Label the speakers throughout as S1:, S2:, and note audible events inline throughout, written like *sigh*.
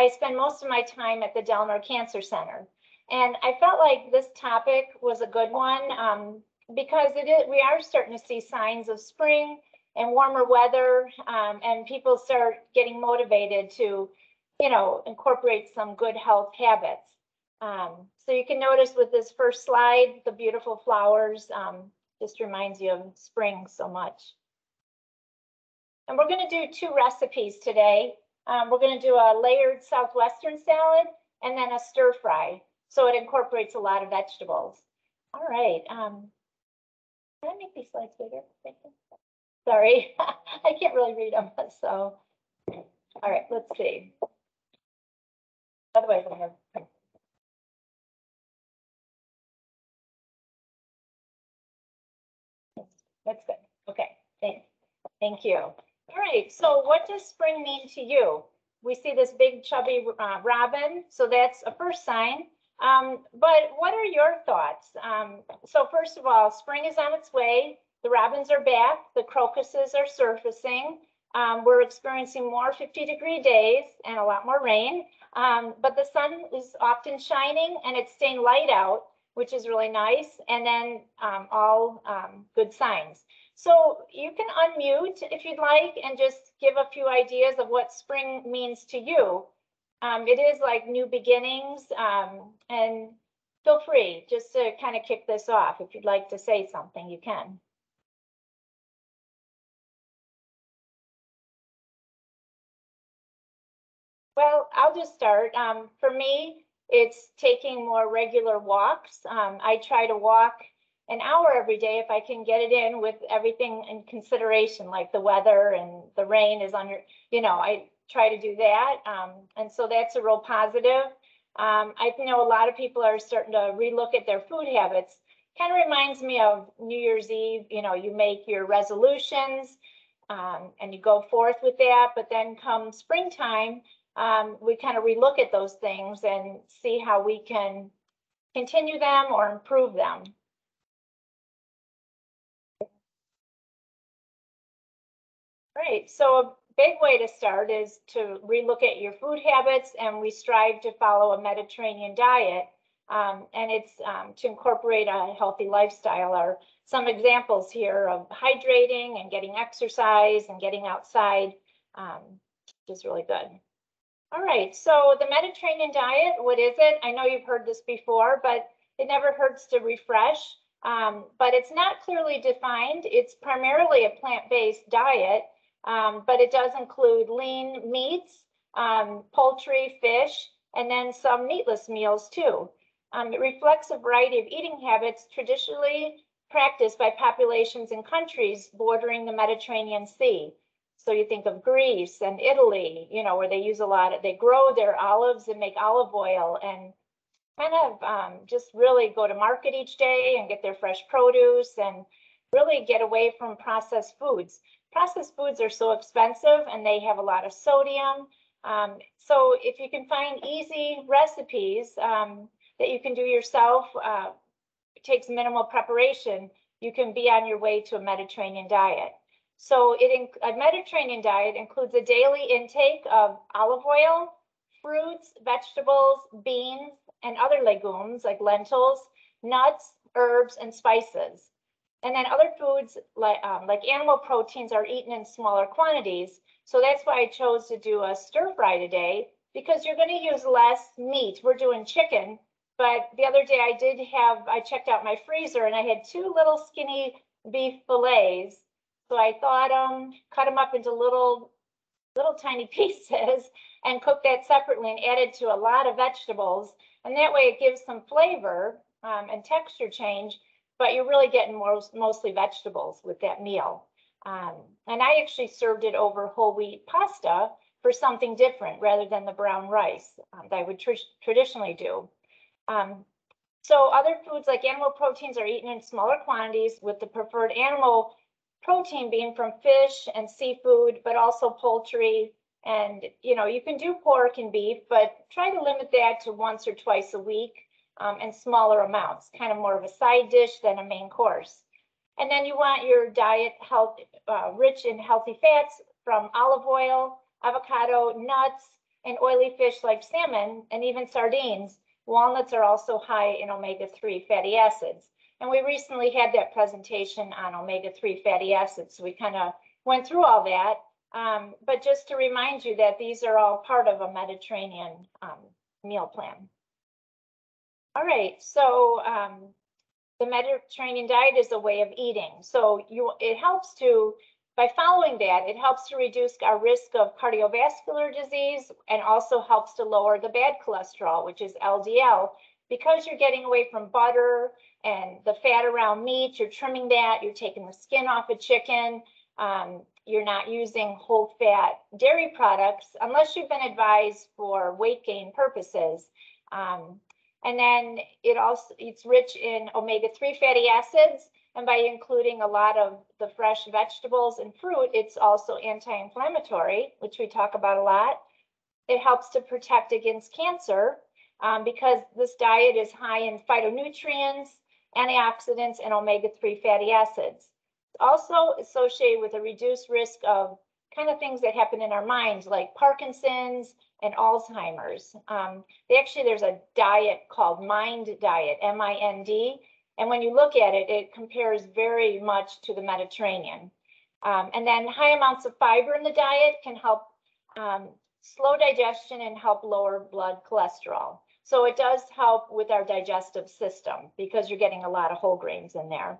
S1: I spend most of my time at the Delmer Cancer Center. And I felt like this topic was a good one um, because it is, we are starting to see signs of spring and warmer weather um, and people start getting motivated to, you know, incorporate some good health habits. Um, so you can notice with this first slide, the beautiful flowers um, just reminds you of spring so much. And we're going to do two recipes today. Um, we're going to do a layered southwestern salad and then a stir fry. So it incorporates a lot of vegetables. All right. Um, can I make these slides bigger? Thank you. Sorry, *laughs* I can't really read them. *laughs* So, all right, let's see. Otherwise, I have That's good. Okay, thank, thank you. All right, so what does spring mean to you? We see this big chubby uh, robin, so that's a first sign. Um, but what are your thoughts? Um, so first of all, spring is on its way. The robins are back. The crocuses are surfacing. Um, we're experiencing more 50 degree days and a lot more rain. Um, but the sun is often shining and it's staying light out which is really nice, and then um, all um, good signs. So you can unmute if you'd like and just give a few ideas of what spring means to you. Um, it is like new beginnings, um, and feel free just to kind of kick this off. If you'd like to say something, you can. Well, I'll just start. Um, for me, it's taking more regular walks. Um, I try to walk an hour every day if I can get it in with everything in consideration, like the weather and the rain is under, you know, I try to do that. Um, and so that's a real positive. Um, I know a lot of people are starting to relook at their food habits. Kind of reminds me of New Year's Eve, you know, you make your resolutions um, and you go forth with that, but then come springtime, um, we kind of relook at those things and see how we can continue them or improve them. Right, so a big way to start is to relook at your food habits and we strive to follow a Mediterranean diet. Um, and it's um, to incorporate a healthy lifestyle are some examples here of hydrating and getting exercise and getting outside, um, which is really good. All right, so the Mediterranean diet, what is it? I know you've heard this before, but it never hurts to refresh. Um, but it's not clearly defined. It's primarily a plant-based diet, um, but it does include lean meats, um, poultry, fish, and then some meatless meals too. Um, it reflects a variety of eating habits traditionally practiced by populations in countries bordering the Mediterranean Sea. So you think of Greece and Italy, you know, where they use a lot of, they grow their olives and make olive oil and kind of um, just really go to market each day and get their fresh produce and really get away from processed foods. Processed foods are so expensive and they have a lot of sodium. Um, so if you can find easy recipes um, that you can do yourself, uh, takes minimal preparation, you can be on your way to a Mediterranean diet. So it a Mediterranean diet includes a daily intake of olive oil, fruits, vegetables, beans, and other legumes like lentils, nuts, herbs, and spices. And then other foods like, um, like animal proteins are eaten in smaller quantities. So that's why I chose to do a stir fry today because you're going to use less meat. We're doing chicken, but the other day I did have, I checked out my freezer and I had two little skinny beef fillets so I thought, um, cut them up into little, little tiny *laughs* pieces and cook that separately and added to a lot of vegetables. And that way it gives some flavor um, and texture change, but you're really getting most, mostly vegetables with that meal. Um, and I actually served it over whole wheat pasta for something different rather than the brown rice um, that I would tr traditionally do. Um, so other foods like animal proteins are eaten in smaller quantities with the preferred animal protein being from fish and seafood, but also poultry. And, you know, you can do pork and beef, but try to limit that to once or twice a week um, and smaller amounts, kind of more of a side dish than a main course. And then you want your diet health, uh, rich in healthy fats from olive oil, avocado, nuts, and oily fish like salmon and even sardines, walnuts are also high in omega-3 fatty acids. And we recently had that presentation on omega-3 fatty acids. So we kind of went through all that. Um, but just to remind you that these are all part of a Mediterranean um, meal plan. All right, so um, the Mediterranean diet is a way of eating. So you, it helps to, by following that, it helps to reduce our risk of cardiovascular disease and also helps to lower the bad cholesterol, which is LDL, because you're getting away from butter and the fat around meat, you're trimming that, you're taking the skin off a chicken, um, you're not using whole fat dairy products unless you've been advised for weight gain purposes. Um, and then it also it's rich in omega-3 fatty acids. And by including a lot of the fresh vegetables and fruit, it's also anti-inflammatory, which we talk about a lot. It helps to protect against cancer um, because this diet is high in phytonutrients, antioxidants, and omega-3 fatty acids. It's also associated with a reduced risk of kind of things that happen in our minds like Parkinson's, and Alzheimer's. Um, they actually, there's a diet called Mind Diet, M-I-N-D. And when you look at it, it compares very much to the Mediterranean. Um, and then high amounts of fiber in the diet can help um, slow digestion and help lower blood cholesterol. So it does help with our digestive system because you're getting a lot of whole grains in there.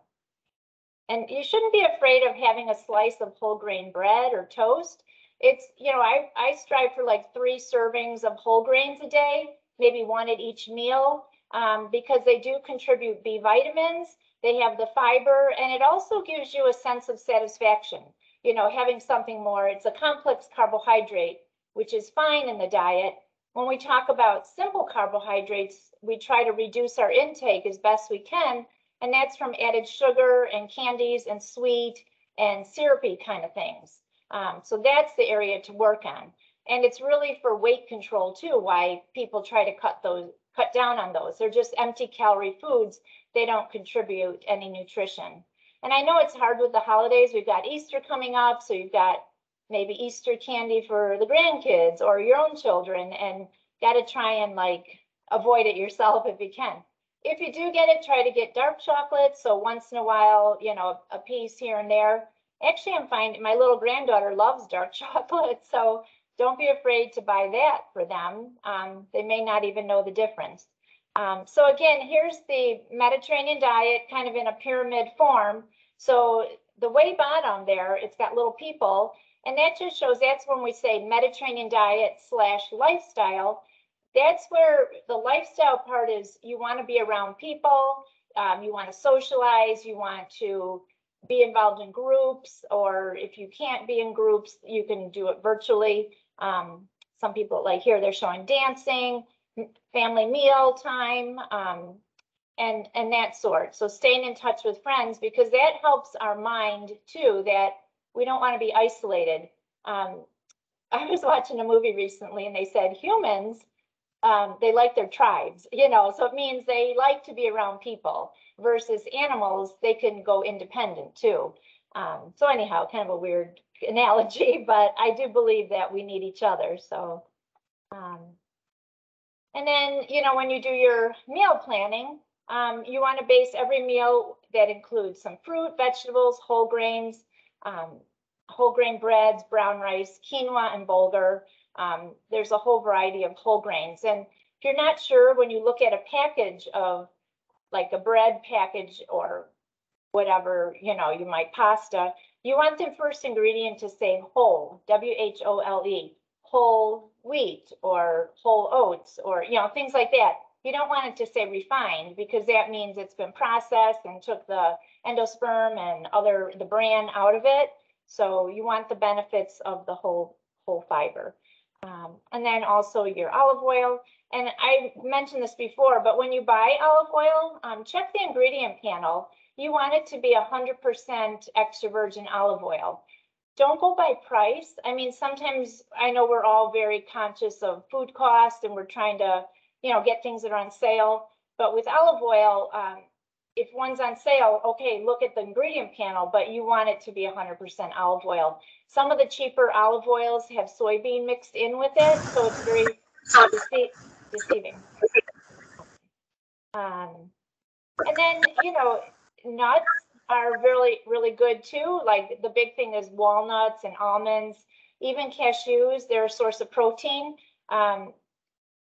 S1: And you shouldn't be afraid of having a slice of whole grain bread or toast it's, you know, I, I strive for like three servings of whole grains a day, maybe one at each meal, um, because they do contribute B vitamins, they have the fiber, and it also gives you a sense of satisfaction. You know, having something more, it's a complex carbohydrate, which is fine in the diet. When we talk about simple carbohydrates, we try to reduce our intake as best we can, and that's from added sugar and candies and sweet and syrupy kind of things. Um, so that's the area to work on. And it's really for weight control too, why people try to cut those, cut down on those. They're just empty calorie foods. They don't contribute any nutrition. And I know it's hard with the holidays. We've got Easter coming up, so you've got maybe Easter candy for the grandkids or your own children, and got to try and like avoid it yourself if you can. If you do get it, try to get dark chocolate. So once in a while, you know, a piece here and there Actually, I'm finding my little granddaughter loves dark *laughs* chocolate, so don't be afraid to buy that for them. Um, they may not even know the difference. Um, so again, here's the Mediterranean diet kind of in a pyramid form. So the way bottom there, it's got little people, and that just shows that's when we say Mediterranean diet slash lifestyle. That's where the lifestyle part is you want to be around people, um, you want to socialize, you want to be involved in groups, or if you can't be in groups, you can do it virtually. Um, some people like here, they're showing dancing, family meal time, um, and, and that sort. So staying in touch with friends because that helps our mind too, that we don't want to be isolated. Um, *laughs* I was watching a movie recently and they said humans, um, they like their tribes, you know, so it means they like to be around people versus animals, they can go independent too. Um, so anyhow, kind of a weird *laughs* analogy, but I do believe that we need each other. So, um, and then, you know, when you do your meal planning, um, you want to base every meal that includes some fruit, vegetables, whole grains, um, whole grain breads, brown rice, quinoa, and bulgur. Um, there's a whole variety of whole grains. And if you're not sure, when you look at a package of like a bread package or whatever, you know, you might pasta, you want the first ingredient to say whole, W-H-O-L-E, whole wheat or whole oats or, you know, things like that. You don't want it to say refined because that means it's been processed and took the endosperm and other, the bran out of it. So you want the benefits of the whole, whole fiber. Um, and then also your olive oil. And I mentioned this before, but when you buy olive oil, um, check the ingredient panel. You want it to be 100% extra virgin olive oil. Don't go by price. I mean, sometimes I know we're all very conscious of food cost and we're trying to, you know, get things that are on sale. But with olive oil, um, if one's on sale, okay, look at the ingredient panel, but you want it to be 100% olive oil. Some of the cheaper olive oils have soybean mixed in with it, so it's very dece- deceiving. Um, and then, you know, nuts are really, really good too. Like the big thing is walnuts and almonds, even cashews, they're a source of protein. Um,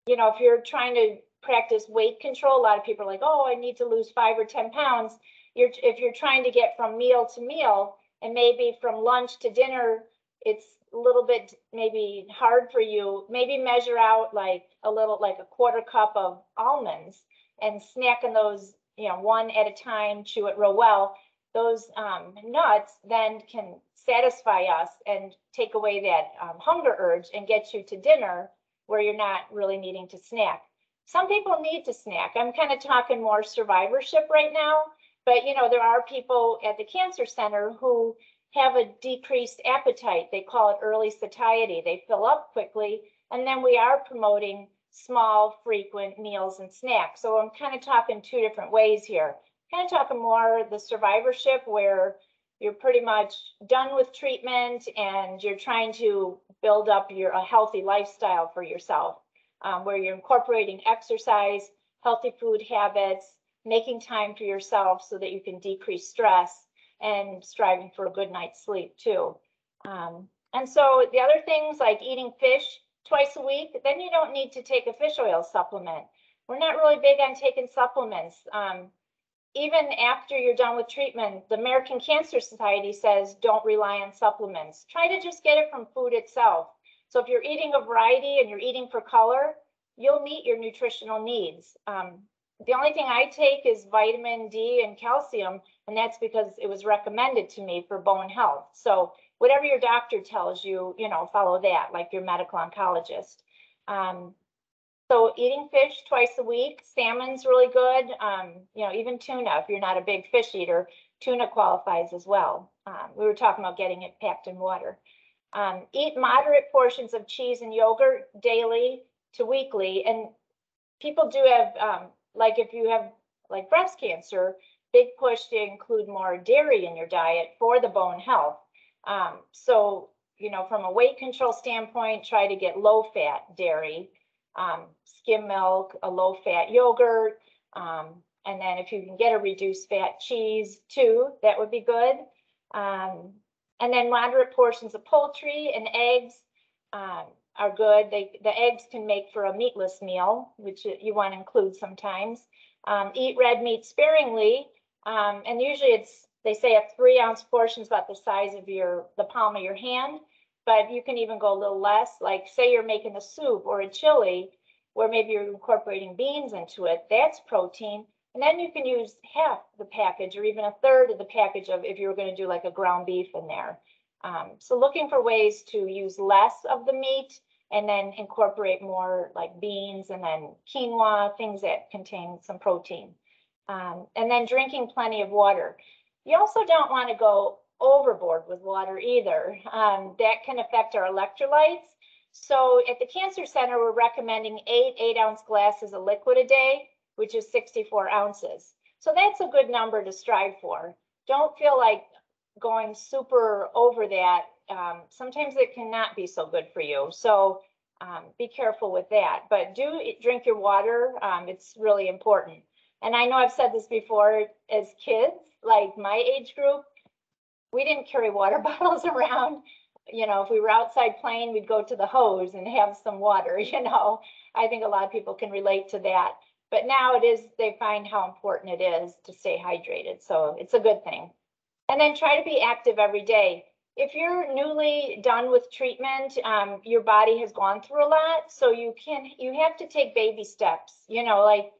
S1: you know, if you're trying to practice weight control, a lot of people are like, oh, I need to lose five or 10 pounds. You're, if you're trying to get from meal to meal and maybe from lunch to dinner, it's a little bit maybe hard for you. Maybe measure out like a little, like a quarter cup of almonds and snack on those, you know, one at a time, chew it real well. Those um, nuts then can satisfy us and take away that um, hunger urge and get you to dinner where you're not really needing to snack. Some people need to snack. I'm kind of talking more survivorship right now, but you know, there are people at the cancer center who have a decreased appetite. They call it early satiety. They fill up quickly. And then we are promoting small, frequent meals and snacks. So I'm kind of talking two different ways here. Kind of talking more the survivorship where you're pretty much done with treatment and you're trying to build up your a healthy lifestyle for yourself, um, where you're incorporating exercise, healthy food habits, making time for yourself so that you can decrease stress and striving for a good night's sleep too. Um, and so the other things like eating fish twice a week, then you don't need to take a fish oil supplement. We're not really big on taking supplements. Um, even after you're done with treatment, the American Cancer Society says don't rely on supplements. Try to just get it from food itself. So if you're eating a variety and you're eating for color, you'll meet your nutritional needs. Um, the only thing I take is vitamin D and calcium, and that's because it was recommended to me for bone health. So whatever your doctor tells you, you know, follow that, like your medical oncologist. Um, so eating fish twice a week, salmon's really good. Um, you know, even tuna, if you're not a big fish eater, tuna qualifies as well. Um, we were talking about getting it packed in water. Um, eat moderate portions of cheese and yogurt daily to weekly. And people do have, um, like if you have like breast cancer, big push to include more dairy in your diet for the bone health. Um, so, you know, from a weight control standpoint, try to get low fat dairy um, skim milk, a low fat yogurt. Um, and then if you can get a reduced fat cheese too, that would be good. Um, and then moderate portions of poultry and eggs um, are good. They, the eggs can make for a meatless meal, which you want to include sometimes. Um, eat red meat sparingly. Um, and usually it's, they say a three ounce portion is about the size of your, the palm of your hand but you can even go a little less. Like say you're making a soup or a chili where maybe you're incorporating beans into it, that's protein. And then you can use half the package or even a third of the package of if you were going to do like a ground beef in there. Um, so looking for ways to use less of the meat and then incorporate more like beans and then quinoa, things that contain some protein. Um, and then drinking plenty of water. You also don't want to go overboard with water either. Um, that can affect our electrolytes. So at the Cancer Center, we're recommending eight eight ounce glasses of liquid a day, which is 64 ounces. So that's a good number to strive for. Don't feel like going super over that. Um, sometimes it cannot be so good for you. So um, be careful with that. But do drink your water. Um, it's really important. And I know I've said this before as kids, like my age group, we didn't carry water *laughs* bottles around. You know, if we were outside playing, we'd go to the hose and have some water, *laughs* you know. I think a lot of people can relate to that. But now it is, they find how important it is to stay hydrated. So it's a good thing. And then try to be active every day. If you're newly done with treatment, um, your body has gone through a lot. So you can, you have to take baby steps, you know, like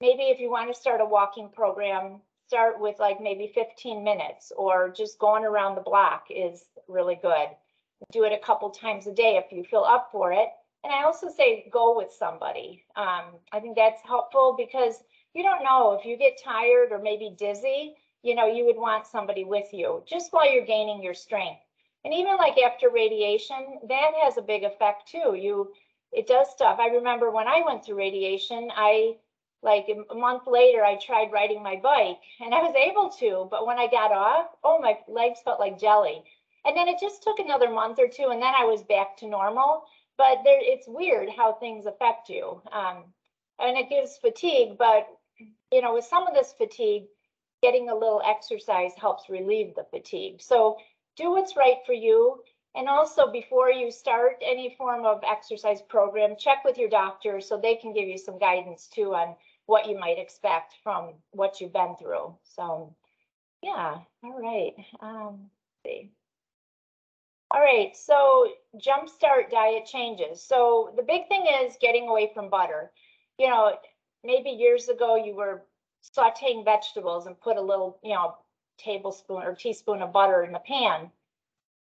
S1: maybe if you want to start a walking program, start with like maybe 15 minutes or just going around the block is really good. Do it a couple times a day if you feel up for it. And I also say go with somebody. Um, I think that's helpful because you don't know if you get tired or maybe dizzy, you know, you would want somebody with you just while you're gaining your strength. And even like after radiation, that has a big effect too. You, it does stuff. I remember when I went through radiation, I like a month later, I tried riding my bike and I was able to, but when I got off, oh, my legs felt like jelly. And then it just took another month or two, and then I was back to normal. But there, it's weird how things affect you. Um, and it gives fatigue, but you know, with some of this fatigue, getting a little exercise helps relieve the fatigue. So do what's right for you. And also before you start any form of exercise program, check with your doctor so they can give you some guidance too on what you might expect from what you've been through. So yeah, all right. Um, see. All right, so jumpstart diet changes. So the big thing is getting away from butter. You know, maybe years ago you were sauteing vegetables and put a little, you know, tablespoon or teaspoon of butter in the pan.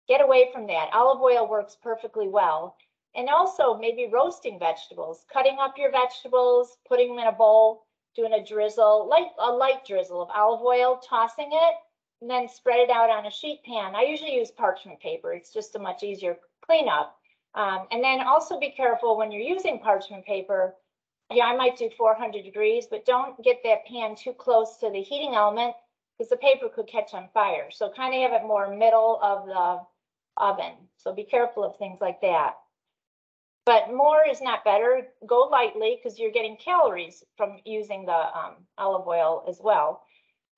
S1: Get away from that. Olive oil works perfectly well. And also maybe roasting vegetables, cutting up your vegetables, putting them in a bowl, doing a drizzle, light, a light drizzle of olive oil, tossing it, and then spread it out on a sheet pan. I usually use parchment paper. It's just a much easier cleanup. Um, and then also be careful when you're using parchment paper. Yeah, I might do 400 degrees, but don't get that pan too close to the heating element because the paper could catch on fire. So kind of have it more middle of the oven. So be careful of things like that. But more is not better. Go lightly because you're getting calories from using the um, olive oil as well.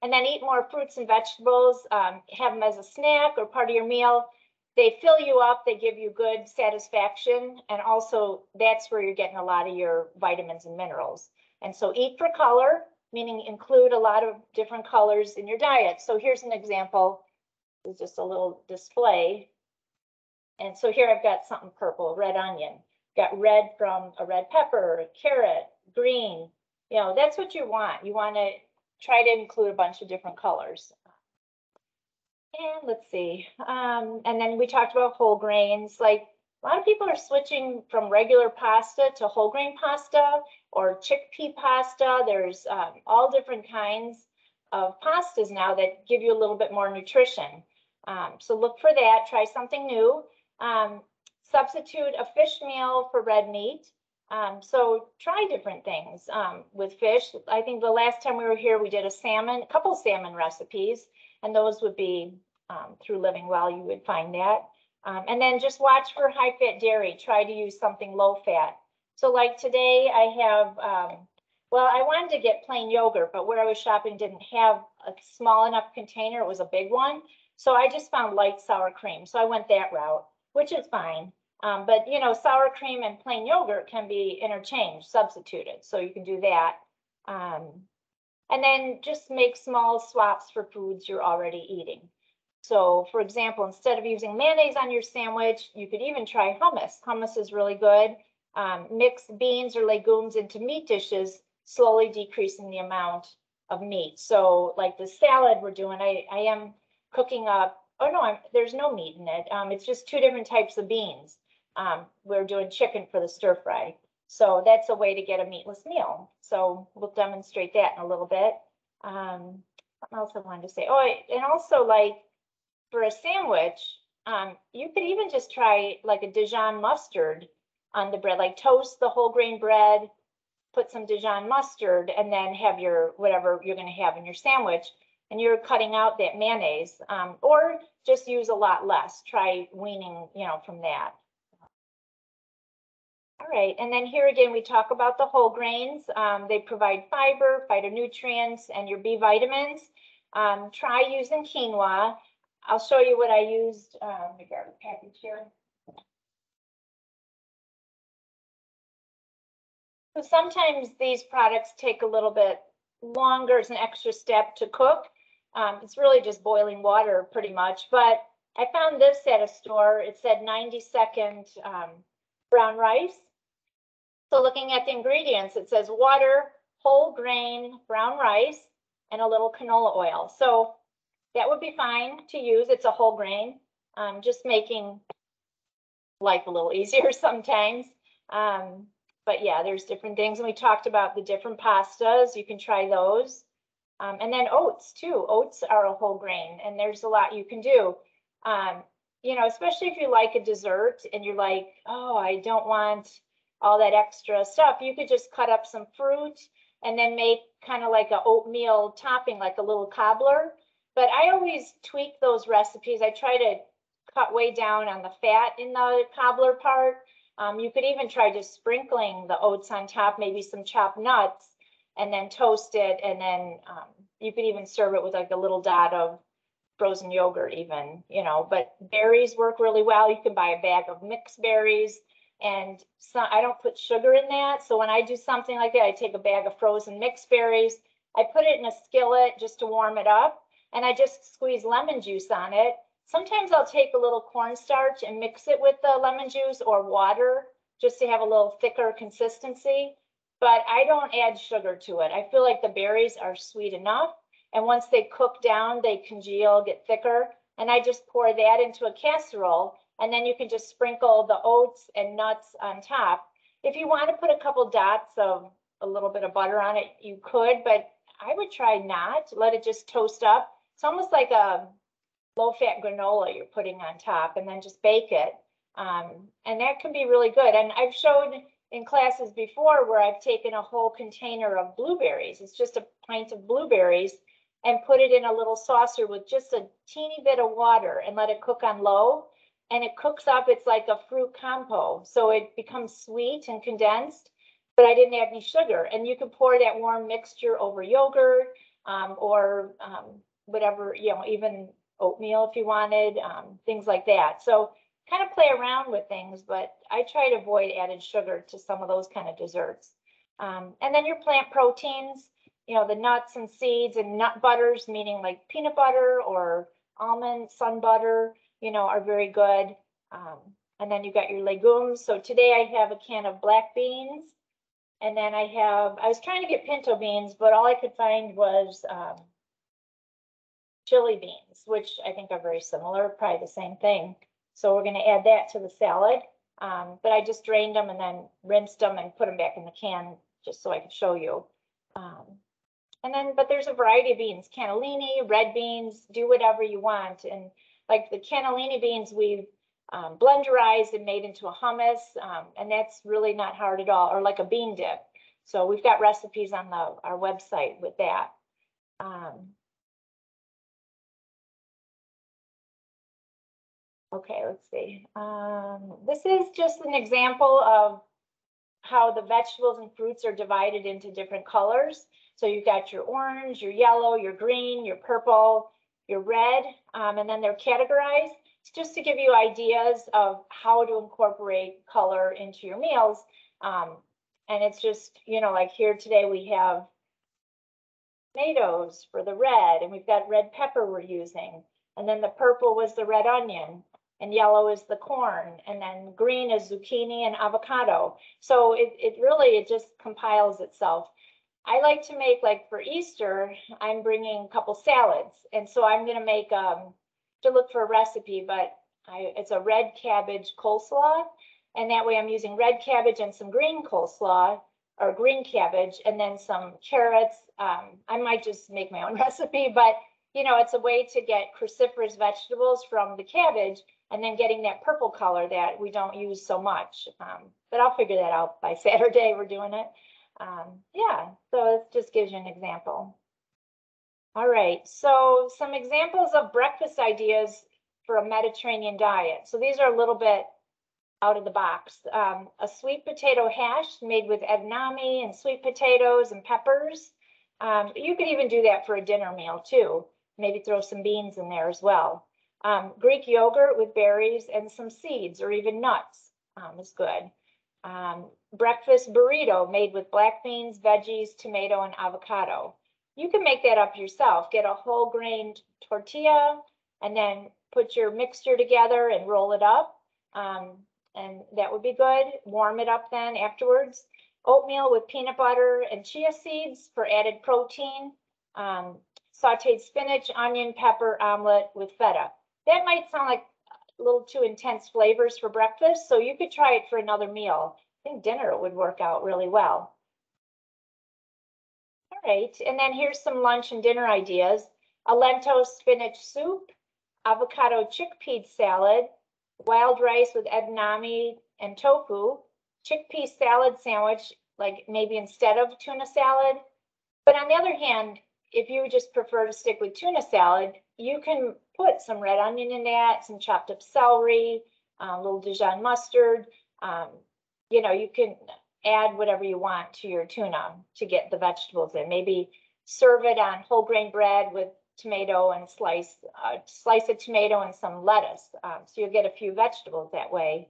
S1: And then eat more fruits and vegetables. Um, have them as a snack or part of your meal. They fill you up. They give you good satisfaction. And also that's where you're getting a lot of your vitamins and minerals. And so eat for color, meaning include a lot of different colors in your diet. So here's an example. It's just a little display. And so here I've got something purple, red onion. Got red from a red pepper, carrot, green. You know, that's what you want. You want to try to include a bunch of different colors. And let's see. Um, and then we talked about whole grains. Like a lot of people are switching from regular pasta to whole grain pasta or chickpea pasta. There's um, all different kinds of pastas now that give you a little bit more nutrition. Um, so look for that. Try something new. Um, substitute a fish meal for red meat. Um, so try different things um, with fish. I think the last time we were here, we did a salmon, a couple salmon recipes, and those would be um, through Living Well, you would find that. Um, and then just watch for high fat dairy. Try to use something low fat. So like today I have, um, well, I wanted to get plain yogurt, but where I was shopping didn't have a small enough container. It was a big one. So I just found light sour cream. So I went that route, which is fine. Um, but you know, sour cream and plain yogurt can be interchanged, substituted. So you can do that. Um, and then just make small swaps for foods you're already eating. So for example, instead of using mayonnaise on your sandwich, you could even try hummus. Hummus is really good. Um, mix beans or legumes into meat dishes, slowly decreasing the amount of meat. So like the salad we're doing, I, I am cooking up, oh no, I'm, there's no meat in it. Um, it's just two different types of beans. Um, we're doing chicken for the stir fry. So that's a way to get a meatless meal. So we'll demonstrate that in a little bit. Um, something else I wanted to say. Oh, and also like for a sandwich, um, you could even just try like a Dijon mustard on the bread, like toast the whole grain bread, put some Dijon mustard, and then have your whatever you're going to have in your sandwich. And you're cutting out that mayonnaise, um, or just use a lot less. Try weaning, you know, from that. All right, and then here again, we talk about the whole grains. Um, they provide fiber, phytonutrients, and your B vitamins. Um, try using quinoa. I'll show you what I used. Um, I got a package here. So sometimes these products take a little bit longer as an extra step to cook. Um, it's really just boiling water pretty much, but I found this at a store. It said 90 second um, brown rice. So looking at the ingredients, it says water, whole grain, brown rice, and a little canola oil. So that would be fine to use. It's a whole grain, um, just making life a little *laughs* easier sometimes. Um, but yeah, there's different things. And we talked about the different pastas. You can try those. Um, and then oats too. Oats are a whole grain and there's a lot you can do. Um, you know, especially if you like a dessert and you're like, oh, I don't want all that extra stuff, you could just cut up some fruit and then make kind of like a oatmeal topping, like a little cobbler. But I always tweak those recipes. I try to cut way down on the fat in the cobbler part. Um, you could even try just sprinkling the oats on top, maybe some chopped nuts, and then toast it, and then um, you could even serve it with like a little dot of frozen yogurt even, you know, but berries work really well. You can buy a bag of mixed berries and so I don't put sugar in that. So when I do something like that, I take a bag of frozen mixed berries. I put it in a skillet just to warm it up and I just squeeze lemon juice on it. Sometimes I'll take a little cornstarch and mix it with the lemon juice or water just to have a little thicker consistency. But I don't add sugar to it. I feel like the berries are sweet enough and once they cook down, they congeal, get thicker. And I just pour that into a casserole. And then you can just sprinkle the oats and nuts on top. If you want to put a couple dots of a little bit of butter on it, you could, but I would try not. To let it just toast up. It's almost like a low fat granola you're putting on top and then just bake it. Um, and that can be really good. And I've shown in classes before where I've taken a whole container of blueberries. It's just a pint of blueberries and put it in a little saucer with just a teeny bit of water and let it cook on low. And it cooks up, it's like a fruit compote. So it becomes sweet and condensed, but I didn't add any sugar. And you can pour that warm mixture over yogurt um, or um, whatever, you know, even oatmeal if you wanted, um, things like that. So kind of play around with things, but I try to avoid added sugar to some of those kind of desserts. Um, and then your plant proteins, you know, the nuts and seeds and nut butters, meaning like peanut butter or almond, sun butter, you know, are very good. Um, and then you got your legumes. So today I have a can of black beans. And then I have, I was trying to get pinto beans, but all I could find was um, chili beans, which I think are very similar, probably the same thing. So we're going to add that to the salad. Um, but I just drained them and then rinsed them and put them back in the can just so I could show you. Um, and then, but there's a variety of beans, cannellini, red beans, do whatever you want. And like the cannellini beans, we've um, blenderized and made into a hummus. Um, and that's really not hard at all, or like a bean dip. So we've got recipes on the, our website with that. Um, okay, let's see. Um, this is just an example of how the vegetables and fruits are divided into different colors. So you've got your orange, your yellow, your green, your purple, your red, um, and then they're categorized just to give you ideas of how to incorporate color into your meals. Um, and it's just, you know, like here today we have tomatoes for the red, and we've got red pepper we're using. And then the purple was the red onion, and yellow is the corn, and then green is zucchini and avocado. So it, it really, it just compiles itself. I like to make like for Easter, I'm bringing a couple salads. And so I'm going to make, um, to look for a recipe, but I, it's a red cabbage coleslaw. And that way I'm using red cabbage and some green coleslaw or green cabbage and then some carrots. Um, I might just make my own *laughs* recipe, but you know, it's a way to get cruciferous vegetables from the cabbage and then getting that purple color that we don't use so much. Um, but I'll figure that out by *laughs* Saturday. We're doing it. Um, yeah, so it just gives you an example. All right, so some examples of breakfast ideas for a Mediterranean diet. So these are a little bit out of the box. Um, a sweet potato hash made with edamame and sweet potatoes and peppers. Um, you could even do that for a dinner meal too. Maybe throw some beans in there as well. Um, Greek yogurt with berries and some seeds or even nuts um, is good um, breakfast burrito made with black beans, veggies, tomato, and avocado. You can make that up yourself. Get a whole grain tortilla and then put your mixture together and roll it up. Um, and that would be good. Warm it up then afterwards. Oatmeal with peanut butter and chia seeds for added protein. Um, sauteed spinach, onion, pepper omelet with feta. That might sound like a little too intense flavors for breakfast, so you could try it for another meal. I think dinner would work out really well. All right, and then here's some lunch and dinner ideas. A lentil spinach soup, avocado chickpea salad, wild rice with edamame and tofu, chickpea salad sandwich, like maybe instead of tuna salad. But on the other hand, if you just prefer to stick with tuna salad, you can put some red onion in that, some chopped up celery, a little Dijon mustard. Um, you know, you can add whatever you want to your tuna to get the vegetables in. Maybe serve it on whole grain bread with tomato and slice, uh, slice of tomato and some lettuce. Um, so you'll get a few vegetables that way.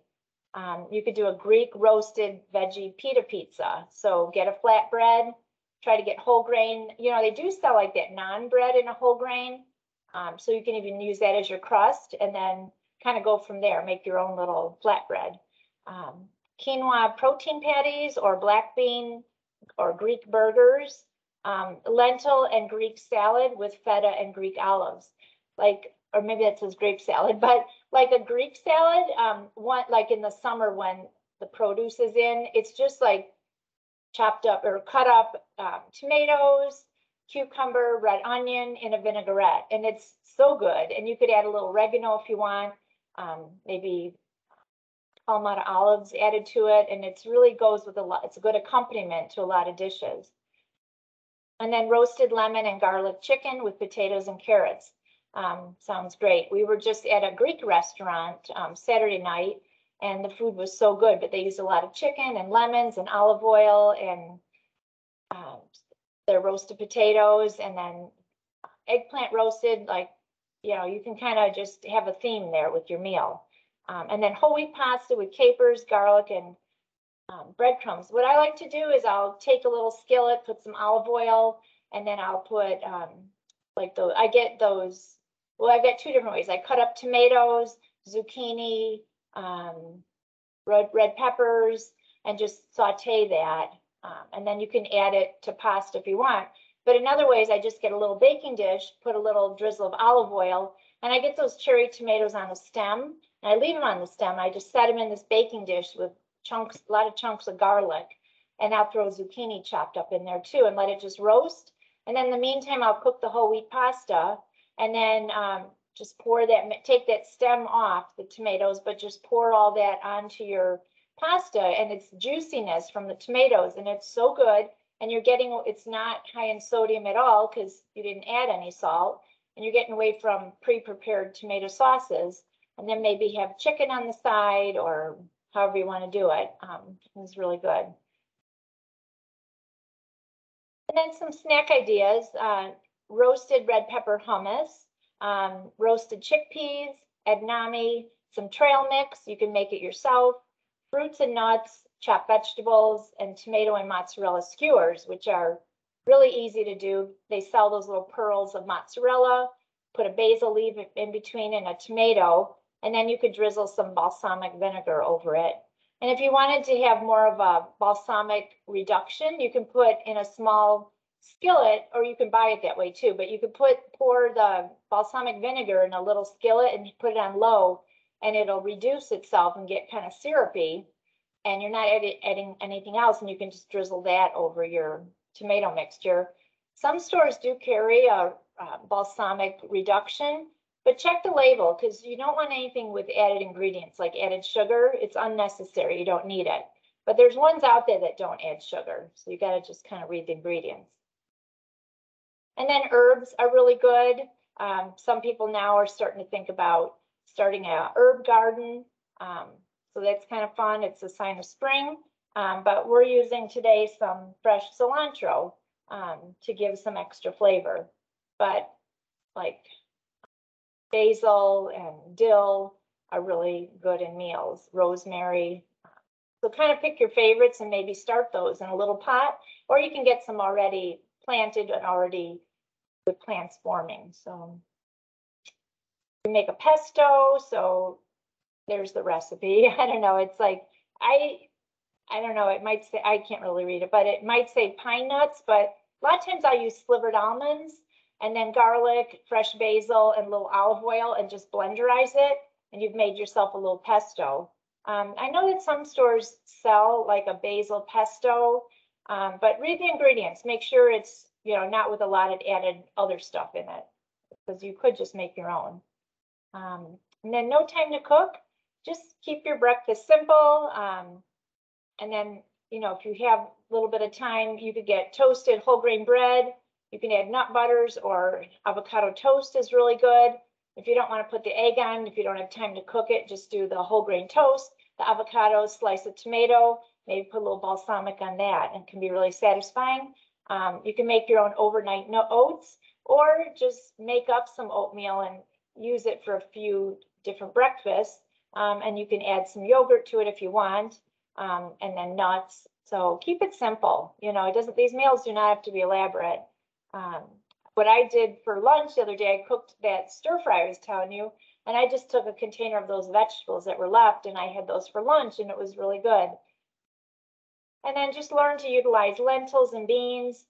S1: Um, you could do a Greek roasted veggie pita pizza. So get a flat bread, try to get whole grain. You know, they do sell like that naan bread in a whole grain. Um, so you can even use that as your crust and then kind of go from there, make your own little flatbread. Um, quinoa protein patties or black bean or Greek burgers, um, lentil and Greek salad with feta and Greek olives. Like, or maybe that says grape salad, *laughs* but like a Greek salad, um, one like in the summer when the produce is in, it's just like chopped up or cut up um, tomatoes, cucumber, red onion in a vinaigrette, and it's so good. And you could add a little oregano if you want, um, maybe Kalamata olives added to it, and it's really goes with a lot. It's a good accompaniment to a lot of dishes. And then roasted lemon and garlic chicken with potatoes and carrots. Um, sounds great. We were just at a Greek restaurant um, Saturday night, and the food was so good, but they used a lot of chicken and lemons and olive oil and their roasted potatoes and then eggplant roasted, like, you know, you can kind of just have a theme there with your meal. Um, and then whole wheat pasta with capers, garlic, and um, breadcrumbs. What I like to do is I'll take a little skillet, put some olive oil, and then I'll put um, like those, I get those, well, I've got two different ways. I cut up tomatoes, zucchini, um, red, red peppers, and just saute that. Um, and then you can add it to pasta if you want. But in other ways, I just get a little baking dish, put a little drizzle of olive oil, and I get those cherry tomatoes on the stem, and I leave them on the stem. I just set them in this baking dish with chunks, a lot of chunks of garlic, and I'll throw zucchini chopped up in there too and let it just roast. And then in the meantime, I'll cook the whole wheat pasta and then um, just pour that, take that stem off the tomatoes, but just pour all that onto your pasta and it's juiciness from the tomatoes and it's so good and you're getting it's not high in sodium at all because you didn't add any salt and you're getting away from pre-prepared tomato sauces and then maybe have chicken on the side or however you want to do it um, it's really good. And then some snack ideas uh, roasted red pepper hummus um, roasted chickpeas edamame some trail mix you can make it yourself fruits and nuts, chopped vegetables, and tomato and mozzarella skewers, which are really easy to do. They sell those little pearls of mozzarella, put a basil leaf in between and a tomato, and then you could drizzle some balsamic vinegar over it. And if you wanted to have more of a balsamic reduction, you can put in a small skillet, or you can buy it that way too, but you could put pour the balsamic vinegar in a little skillet and put it on low and it'll reduce itself and get kind of syrupy and you're not adding anything else and you can just drizzle that over your tomato mixture. Some stores do carry a, a balsamic reduction, but check the label because you don't want anything with added ingredients like added sugar. It's unnecessary. You don't need it. But there's ones out there that don't add sugar. So you got to just kind of read the ingredients. And then herbs are really good. Um, some people now are starting to think about starting a herb garden. Um, so that's kind of fun. It's a sign of spring. Um, but we're using today some fresh cilantro um, to give some extra flavor. But like basil and dill are really good in meals, rosemary. So kind of pick your favorites and maybe start those in a little pot, or you can get some already planted and already with plants forming. So make a pesto. So there's the recipe. *laughs* I don't know. It's like, I, I don't know. It might say, I can't really read it, but it might say pine nuts, but a lot of times I use slivered almonds and then garlic, fresh basil and a little olive oil and just blenderize it. And you've made yourself a little pesto. Um, I know that some stores sell like a basil pesto, um, but read the ingredients. Make sure it's, you know, not with a lot of added other stuff in it because you could just make your own. Um, and then no time to cook, just keep your breakfast simple. Um, and then, you know, if you have a little bit of time, you could get toasted whole grain bread. You can add nut butters or avocado toast is really good. If you don't want to put the egg on, if you don't have time to cook it, just do the whole grain toast, the avocado, slice of tomato, maybe put a little balsamic on that and can be really satisfying. Um, you can make your own overnight oats or just make up some oatmeal and use it for a few different breakfasts. Um, and you can add some yogurt to it if you want, um, and then nuts. So keep it simple. You know, it doesn't, these meals do not have to be elaborate. Um, what I did for lunch the other day, I cooked that stir fry I was telling you, and I just took a container of those vegetables that were left and I had those for lunch and it was really good. And then just learn to utilize lentils and beans.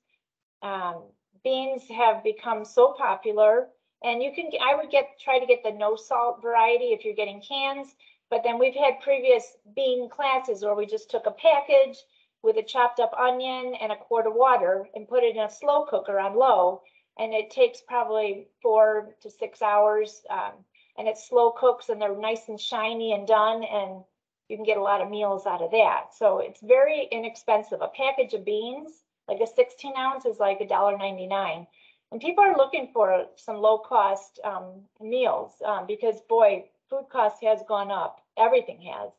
S1: Um, beans have become so popular and you can, I would get, try to get the no salt variety if you're getting cans. But then we've had previous bean classes where we just took a package with a chopped up onion and a quart of water and put it in a slow cooker on low. And it takes probably four to six hours. Um, and it slow cooks and they're nice and shiny and done. And you can get a lot of meals out of that. So it's very inexpensive. A package of beans, like a 16 ounce, is like $1.99. And people are looking for some low cost um, meals um, because, boy, food costs has gone up. Everything has.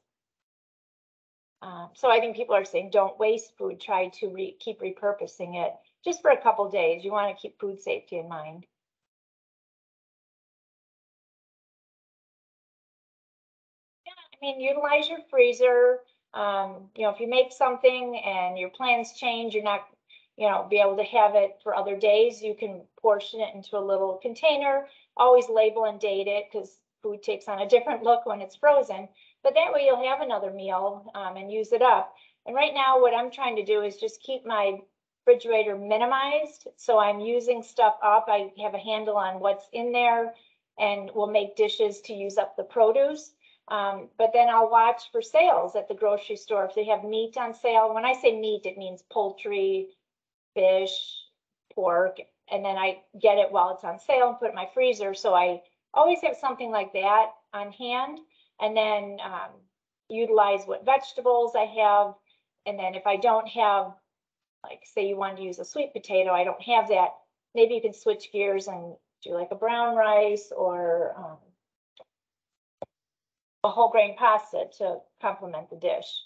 S1: Um, so I think people are saying don't waste food. Try to re keep repurposing it just for a couple days. You want to keep food safety in mind. Yeah, I mean, utilize your freezer. Um, you know, if you make something and your plans change, you're not, you know, be able to have it for other days. You can portion it into a little container. Always label and date it because food takes on a different look when it's frozen. But that way you'll have another meal um, and use it up. And right now, what I'm trying to do is just keep my refrigerator minimized. So I'm using stuff up. I have a handle on what's in there and we'll make dishes to use up the produce. Um, but then I'll watch for sales at the grocery store if they have meat on sale. When I say meat, it means poultry, fish, pork, and then I get it while it's on sale and put it in my freezer. So I always have something like that on hand and then um, utilize what vegetables I have. And then if I don't have, like say you wanted to use a sweet potato, I don't have that, maybe you can switch gears and do like a brown rice or um, a whole grain pasta to complement the dish.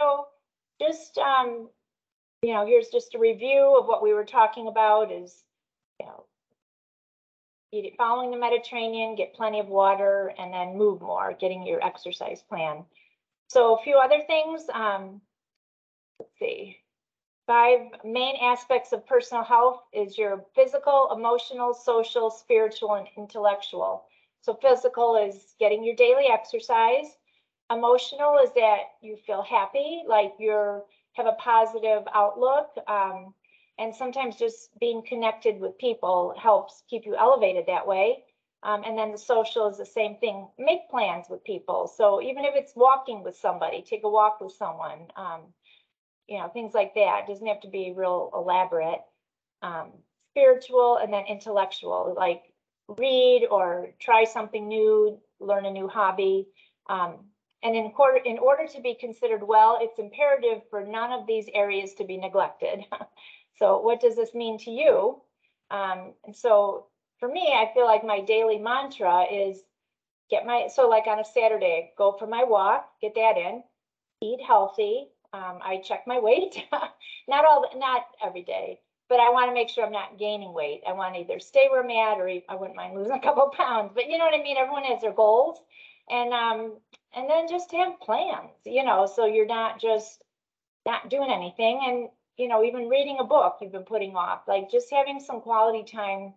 S1: So just, um, you know, here's just a review of what we were talking about is, you know, eat it following the Mediterranean, get plenty of water, and then move more, getting your exercise plan. So a few other things, um, let's see. Five main aspects of personal health is your physical, emotional, social, spiritual, and intellectual. So physical is getting your daily exercise. Emotional is that you feel happy, like you're have a positive outlook. Um, and sometimes just being connected with people helps keep you elevated that way. Um, and then the social is the same thing. Make plans with people. So even if it's walking with somebody, take a walk with someone. Um, you know, things like that. It doesn't have to be real elaborate. Um, spiritual and then intellectual, like read or try something new, learn a new hobby. Um, and in, in order to be considered well, it's imperative for none of these areas to be neglected. *laughs* so what does this mean to you? Um, and so for me, I feel like my daily mantra is get my, so like on a Saturday, go for my walk, get that in, eat healthy, um, I check my weight, *laughs* not all, not every day, but I want to make sure I'm not gaining weight. I want to either stay where I'm at, or I wouldn't mind losing a couple pounds. But you know what I mean. Everyone has their goals, and um, and then just have plans. You know, so you're not just not doing anything, and you know, even reading a book you've been putting off. Like just having some quality time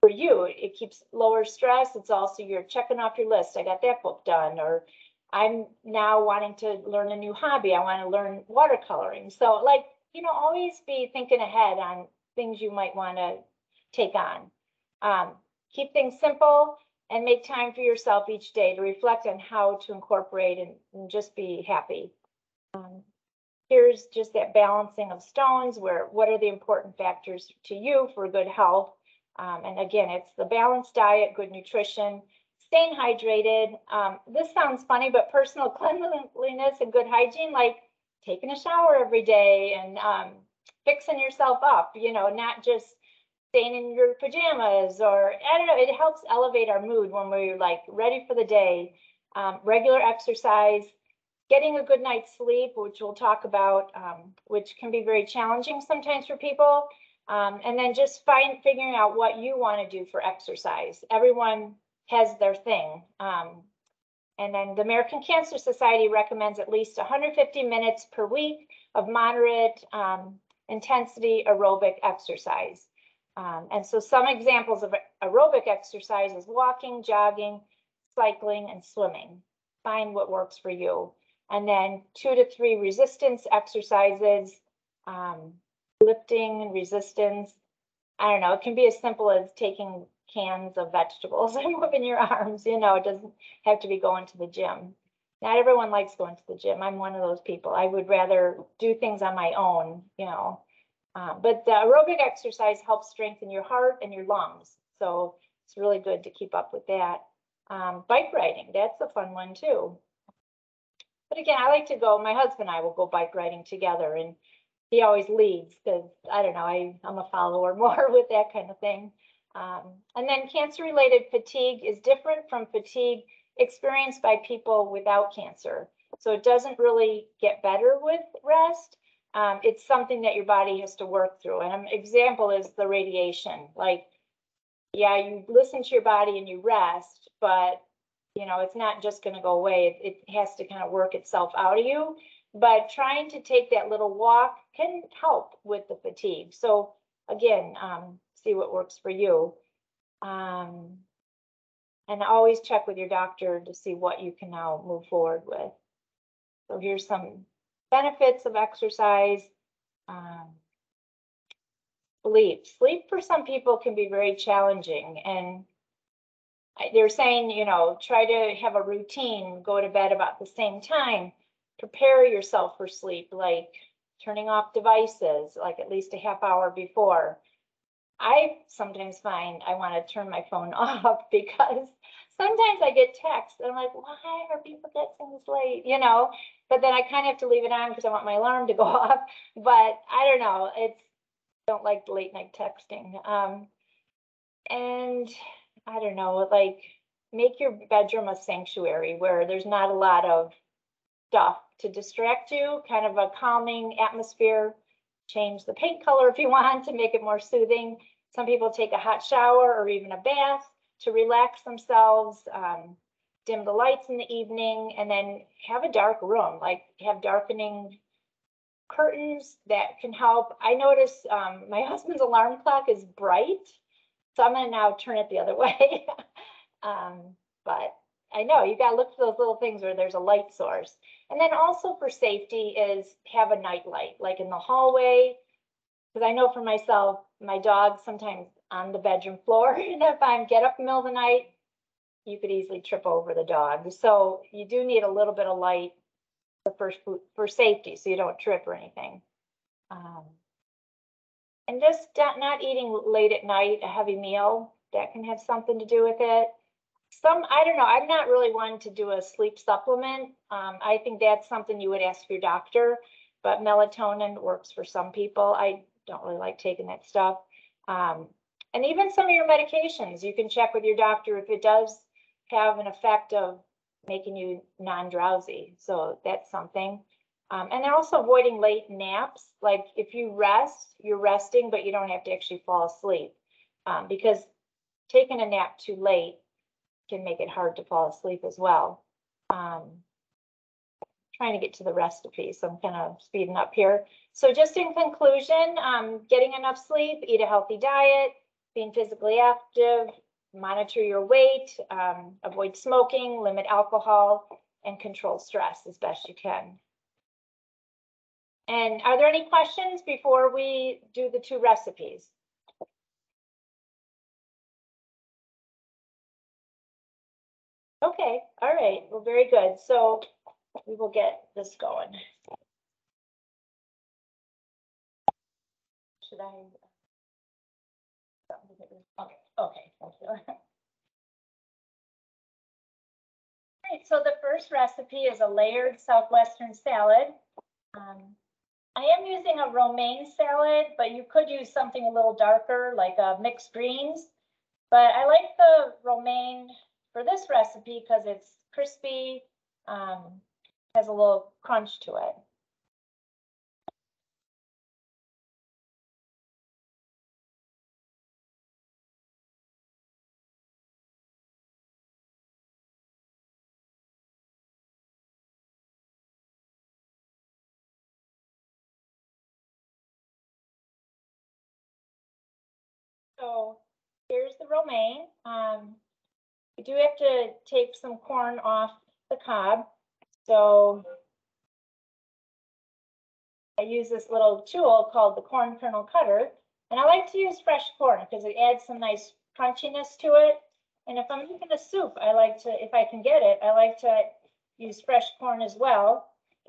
S1: for you. It keeps lower stress. It's also you're checking off your list. I got that book done, or I'm now wanting to learn a new hobby. I want to learn watercoloring. So like, you know, always be thinking ahead on things you might want to take on. Um, keep things simple and make time for yourself each day to reflect on how to incorporate and, and just be happy. Um, here's just that balancing of stones where what are the important factors to you for good health. Um, and again, it's the balanced diet, good nutrition, staying hydrated. Um, this sounds funny, but personal *laughs* cleanliness and good hygiene, like taking a shower every day and um, fixing yourself up, you know, not just staying in your pajamas or I don't know, it helps elevate our mood when we're like ready for the day. Um, regular exercise, getting a good night's sleep, which we'll talk about, um, which can be very challenging sometimes for people. Um, and then just find figuring out what you want to do for exercise. Everyone has their thing. Um, and then the American Cancer Society recommends at least 150 minutes per week of moderate um, intensity aerobic exercise. Um, and so some examples of aerobic exercise is walking, jogging, cycling, and swimming. Find what works for you. And then two to three resistance exercises, um, lifting and resistance. I don't know, it can be as simple as taking cans of vegetables *laughs* and moving your arms, you know, it doesn't have to be going to the gym. Not everyone likes going to the gym. I'm one of those people. I would rather do things on my own, you know. Um, but the aerobic exercise helps strengthen your heart and your lungs. So it's really good to keep up with that. Um, bike riding, that's a fun one too. But again, I like to go, my husband and I will go bike riding together and he always leads because I don't know, I, I'm a follower *laughs* more with that kind of thing. Um, and then cancer related fatigue is different from fatigue experienced by people without cancer. So it doesn't really get better with rest. Um, it's something that your body has to work through. And an example is the radiation. Like, yeah, you listen to your body and you rest, but you know, it's not just going to go away. It, it has to kind of work itself out of you. But trying to take that little walk can help with the fatigue. So again, um, see what works for you. Um, and always check with your doctor to see what you can now move forward with. So here's some benefits of exercise. Um, sleep. Sleep for some people can be very challenging and they're saying, you know, try to have a routine, go to bed about the same time, prepare yourself for sleep, like turning off devices, like at least a half hour before. I sometimes find I want to turn my phone *laughs* off because sometimes I get texts and I'm like, why are people texting this late? You know, but then I kind of have to leave it on because I want my alarm to go *laughs* off. But I don't know. It's don't like late night texting. Um, and I don't know, like make your bedroom a sanctuary where there's not a lot of stuff to distract you, kind of a calming atmosphere change the paint color if you *laughs* want to make it more soothing. Some people take a hot shower or even a bath to relax themselves, um, dim the lights in the evening, and then have a dark room, like have darkening curtains that can help. I notice um, my *laughs* husband's alarm clock is bright, so I'm gonna now turn it the other *laughs* way. um, but I know you gotta look for those little things where there's a light source. And then also for safety is have a night light, like in the hallway. Because I know for myself, my dog sometimes on the bedroom floor, *laughs* and if I'm get up in the middle of the night, you could easily trip over the dog. So you do need a little bit of light for, for safety, so you don't trip or anything. Um, and just not eating late at night, a heavy meal, that can have something to do with it some, I don't know, I'm not really one to do a sleep supplement. Um, I think that's something you would ask your doctor, but melatonin works for some people. I don't really like taking that stuff. Um, and even some of your medications, you can check with your doctor if it does have an effect of making you non-drowsy. So that's something. Um, and then also avoiding late naps. Like if you rest, you're resting, but you don't have to actually fall asleep. Um, because taking a nap too late can make it hard to fall asleep as well. Um, trying to get to the recipe, so I'm kind of speeding up here. So just in conclusion, um, getting enough sleep, eat a healthy diet, being physically active, monitor your weight, um, avoid smoking, limit alcohol, and control stress as best you can. And are there any questions before we do the two recipes? Okay, all right, well, very good. So we will get this going. Should I? Okay, thank you. *laughs* All right, so the first recipe is a layered southwestern salad. Um, I am using a romaine salad, but you could use something a little darker, like uh, mixed greens. But I like the romaine for this recipe because it's crispy, um, has a little crunch to it. So here's the romaine. Um, we do have to take some corn off the cob. So I use this little tool called the corn kernel cutter. And I like to use fresh corn because it adds some nice crunchiness to it. And if I'm making a soup, I like to, if I can get it, I like to use fresh corn as well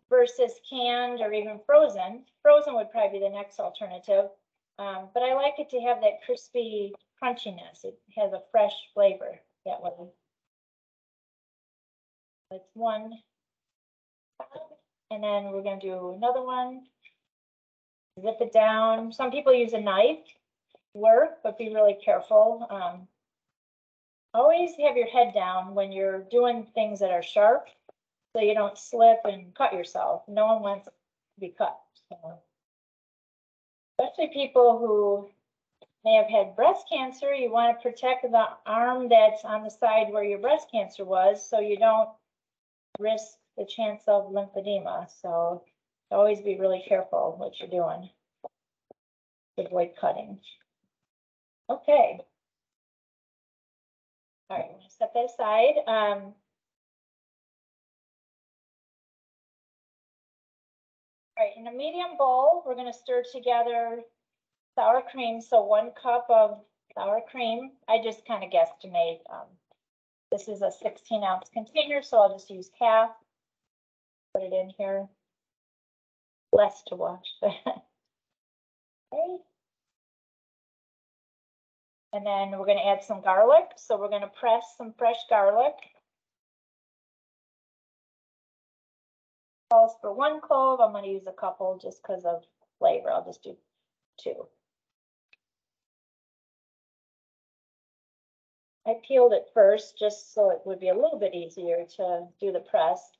S1: versus canned or even frozen. Frozen would probably be the next alternative. Um, but I like it to have that crispy crunchiness. It has a fresh flavor that way. That's one. And then we're gonna do another one. Zip it down. Some people use a knife, work, but be really careful. Um, always have your head down when you're doing things that are sharp, so you don't slip and cut yourself. No one wants to be cut. So. Especially people who may have had breast cancer, you want to protect the arm that's on the side where your breast cancer was, so you don't risk the chance of lymphedema. So always be really careful what you're doing. to Avoid cutting. Okay. All right, set that aside. Um, all right, in a medium bowl, we're going to stir together sour cream. So one cup of sour cream. I just kind of guesstimate. Um, this is a 16 ounce container, so I'll just use half. Put it in here. Less to wash. *laughs* okay. And then we're going to add some garlic. So we're going to press some fresh garlic. Calls for one clove. I'm going to use a couple just because of flavor. I'll just do two. I peeled it first just so it would be a little bit easier to do the press.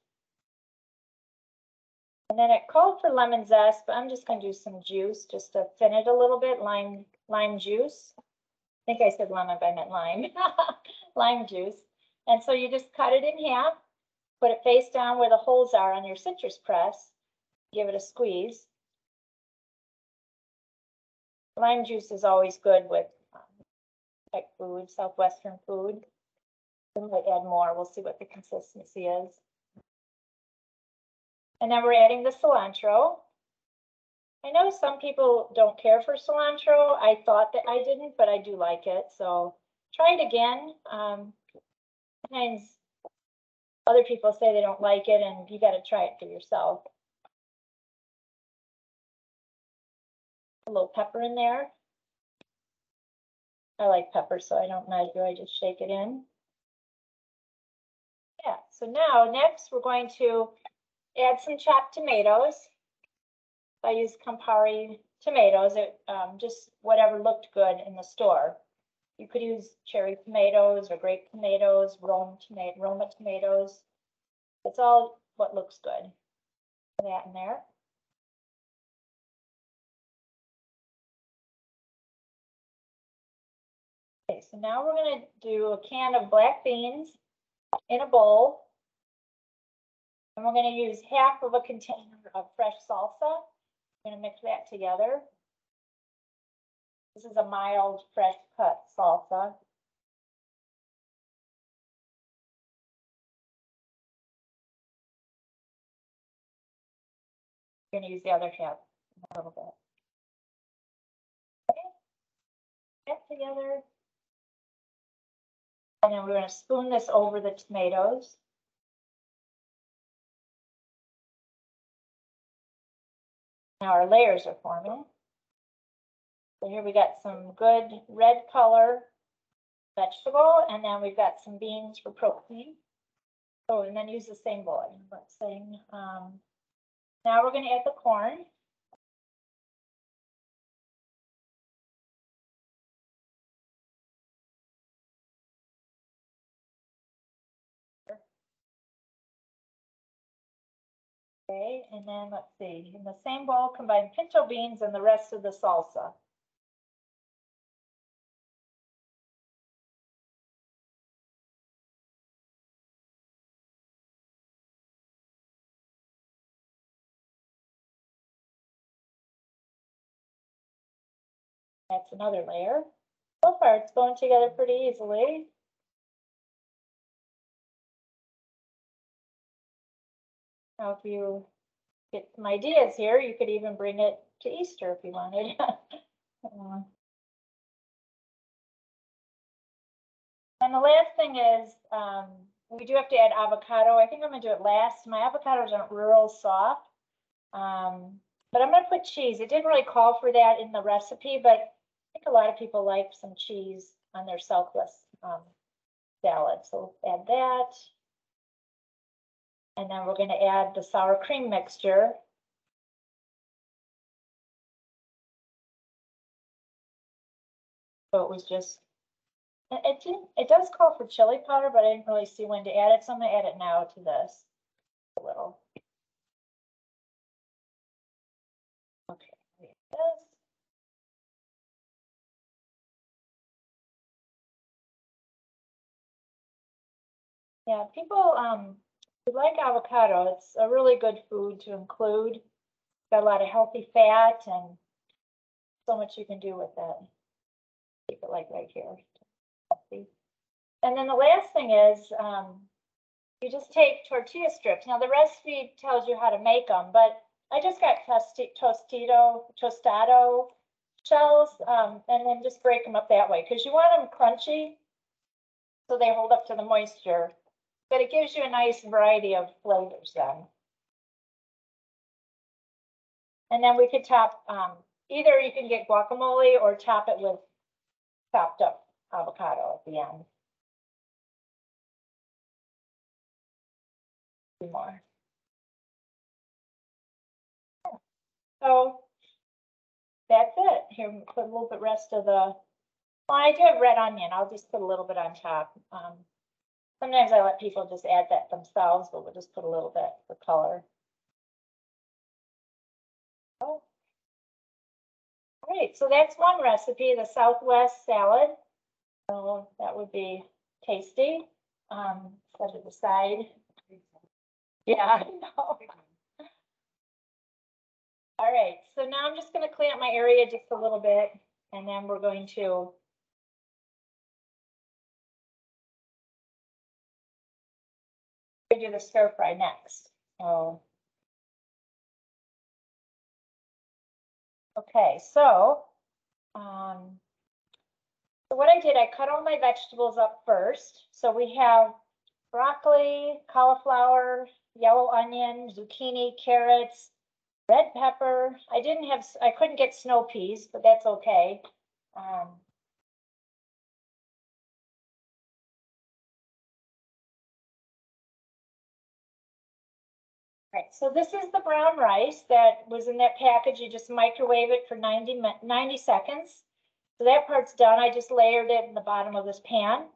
S1: And then it called for lemon zest, but I'm just going to do some juice just to thin it a little bit, lime, lime juice. I think I said lemon, but I meant lime. *laughs* lime juice. And so you just cut it in half, put it face down where the holes are on your citrus press, give it a squeeze. Lime juice is always good with type food, southwestern food. We might add more. We'll see what the consistency is. And then we're adding the cilantro. I know some people don't care for cilantro. I thought that I didn't, but I do like it. So try it again. Um, sometimes other people say they don't like it and you got to try it for yourself. A little pepper in there. I like pepper, so I don't measure, I just shake it in. Yeah, so now next we're going to add some chopped tomatoes. I use Campari tomatoes, it, um, just whatever looked good in the store. You could use cherry tomatoes or grape tomatoes, Roma, tomato, Roma tomatoes. It's all what looks good. That in there. Okay, so now we're going to do a can of black beans in a bowl. And we're going to use half of a container of fresh salsa. We're going to mix that together. This is a mild, fresh cut salsa. I'm going to use the other half a little bit. Get together. And then we're going to spoon this over the tomatoes. Now our layers are forming. So here we got some good red color vegetable, and then we've got some beans for protein. Oh, and then use the same bowl. Let's say, um, Now we're gonna add the corn. Okay, and then let's see, in the same bowl, combine pinto beans and the rest of the salsa. That's another layer. So far, it's going together pretty easily. Now, if you get some ideas here, you could even bring it to Easter if you wanted. *laughs* Uh, And the last thing is, um, we do have to add avocado. I think I'm gonna do it last. My avocados aren't real soft. Um, but I'm gonna put cheese. It didn't really call for that in the recipe, but think a lot of people like some cheese on their selfless, um, salad. So add that. And then we're gonna add the sour cream mixture. So it was just, it, it didn't, it does call for chili powder, but I didn't really see when to add it, so I'm gonna add it now to this. A little. Yeah, people, um, like avocado, it's a really good food to include. Got a lot of healthy fat and so much you can do with it. Keep it like right here. And then the last thing is, um, you just take tortilla strips. Now the recipe tells you how to make them, but I just got tosti- tostito, tostado shells, um, and then just break them up that way, because you want them crunchy. So they hold up to the moisture, but it gives you a nice variety of flavors then. And then we could top, um, either you can get guacamole or top it with chopped up avocado at the end. More. So that's it. Here, put a little bit rest of the, well, I do have red onion. I'll just put a little bit on top. Um, sometimes I let people just add that themselves, but we'll just put a little bit for color. Oh. Great, so that's one recipe, the Southwest salad. So that would be tasty. Um, set it aside. Yeah, I know. All right, so now I'm just gonna clean up my area just a little bit, and then we're going to do the stir fry next. So. Okay, so, um, so what I did, I cut all my vegetables up first. So we have broccoli, cauliflower, yellow onion, zucchini, carrots, red pepper. I didn't have, I couldn't get snow peas, but that's okay. Um, Right, so this is the brown rice that was in that package. You just microwave it for 90 mi- 90 seconds. So that part's done. I just layered it in the bottom of this pan.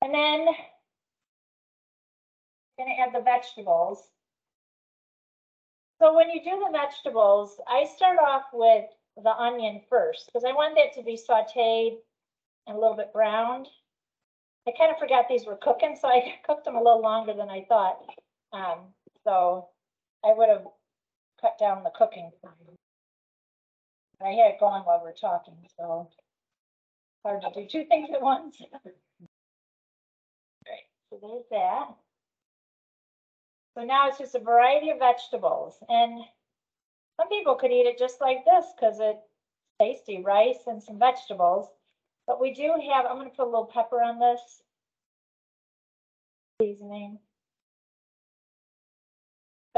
S1: And then I'm gonna add the vegetables. So when you do the vegetables, I start off with the onion first, because I want that to be sauteed and a little bit browned. I kind of forgot these were cooking, so I *laughs* cooked them a little longer than I thought. Um, so I would have cut down the cooking. time. I had it going while we're talking, so hard to do two things at once. Great, so there's that. So now it's just a variety of vegetables and some people could eat it just like this because it's tasty, rice and some vegetables. But we do have, I'm gonna put a little pepper on this. Seasoning.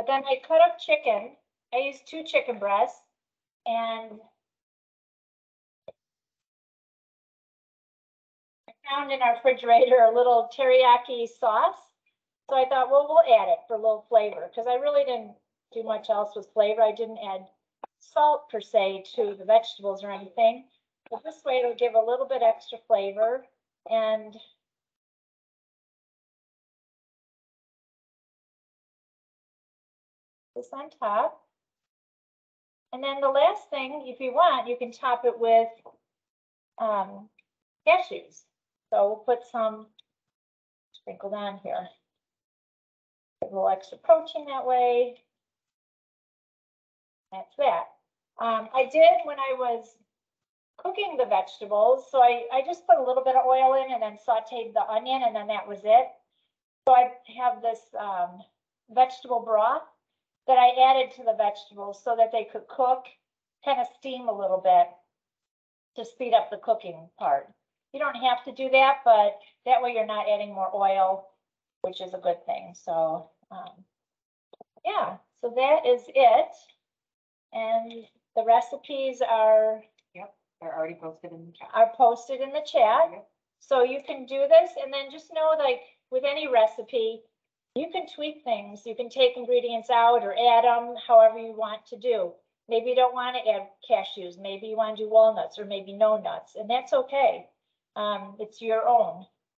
S1: But then I cut up chicken. I used two chicken breasts and I found in our refrigerator a little teriyaki sauce. So I thought, well, we'll add it for a little flavor because I really didn't do much else with flavor. I didn't add salt per se to the vegetables or anything. But this way it'll give a little bit extra flavor and this on top. And then the last thing, if you want, you can top it with um, cashews. So we'll put some sprinkled on here. A little extra protein that way. That's that. Um, I did when I was cooking the vegetables, so I, I just put a little bit of oil in and then sauteed the onion and then that was it. So I have this, um, vegetable broth that I added to the vegetables so that they could cook, kind of steam a little bit to speed up the cooking part. You don't have to do that, but that way you're not adding more oil, which is a good thing. So, um, yeah, so that is it. And the recipes are, yep,
S2: They're already posted in the chat.
S1: are posted in the chat. So you can do this and then just know like with any recipe, you can tweak things. You can take ingredients out or add them however you want to do. Maybe you don't want to add cashews, maybe you want to do walnuts or maybe no nuts, and that's okay. Um, it's your own.